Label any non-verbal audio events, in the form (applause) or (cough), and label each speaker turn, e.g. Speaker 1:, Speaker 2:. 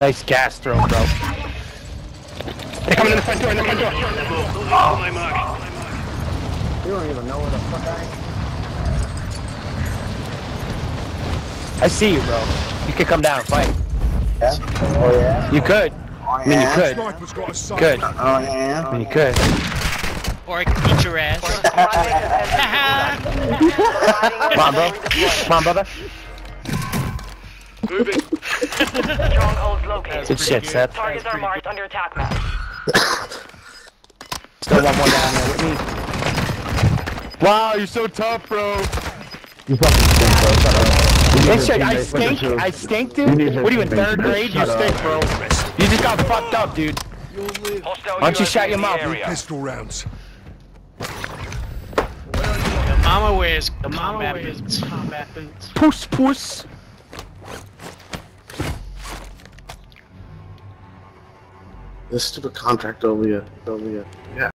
Speaker 1: Nice gas throw, bro. They're coming in the front door, in the front door.
Speaker 2: Oh my mark.
Speaker 3: You don't even know where the fuck I am.
Speaker 1: I see you, bro. You could come down and fight.
Speaker 3: Yeah? Oh yeah?
Speaker 1: You could.
Speaker 3: Oh
Speaker 1: I mean, you
Speaker 3: yeah?
Speaker 1: could.
Speaker 4: Sniper's got a sight.
Speaker 1: Good.
Speaker 3: Oh
Speaker 1: I
Speaker 3: yeah?
Speaker 1: mean, you could.
Speaker 5: Or I can beat your ass. (laughs) (laughs)
Speaker 1: Come on, bro. Come on, brother.
Speaker 2: Moving.
Speaker 6: Strongholds located.
Speaker 1: Good shit, Seth.
Speaker 6: Targets are marked under attack map. (coughs)
Speaker 1: Still one more down there with me. Wow, you're so tough, bro.
Speaker 7: You fucking stink, bro. Shut up.
Speaker 1: Hey, shit, I
Speaker 7: teammate
Speaker 1: stink. I stink,
Speaker 7: You
Speaker 1: dude. What are you in third grade? You
Speaker 7: Shut
Speaker 1: stink, bro. You just got fucked up, dude.
Speaker 6: Hostile
Speaker 1: Why don't you shut your mouth.
Speaker 4: Pistol rounds.
Speaker 5: Mama wears the combat boots. Combat boots.
Speaker 1: Puss, puss.
Speaker 7: This stupid contract over here. Over here. Yeah.